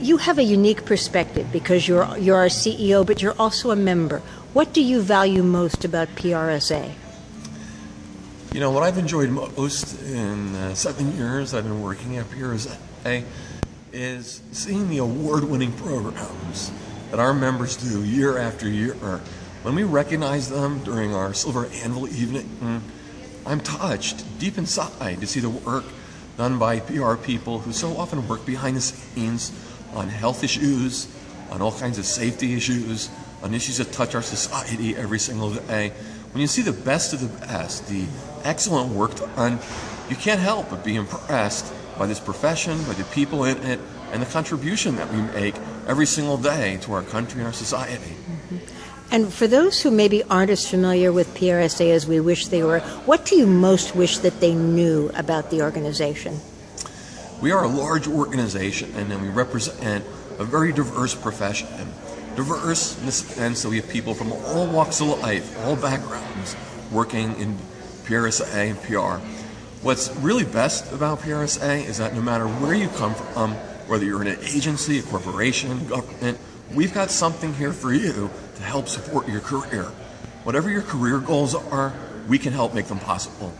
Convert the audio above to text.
You have a unique perspective because you're you're our CEO, but you're also a member. What do you value most about PRSA? You know, what I've enjoyed most in uh, seven years I've been working at PRSA is seeing the award winning programs that our members do year after year. When we recognize them during our Silver Anvil evening, I'm touched deep inside to see the work done by PR people who so often work behind the scenes on health issues, on all kinds of safety issues, on issues that touch our society every single day. When you see the best of the best, the excellent work done, you can't help but be impressed by this profession, by the people in it, and the contribution that we make every single day to our country and our society. Mm-hmm. And for those who maybe aren't as familiar with PRSA as we wish they were, what do you most wish that they knew about the organization? We are a large organization and then we represent a very diverse profession. Diverse sense that we have people from all walks of life, all backgrounds, working in PRSA and PR. What's really best about PRSA is that no matter where you come from, whether you're in an agency, a corporation, government, we've got something here for you to help support your career. Whatever your career goals are, we can help make them possible.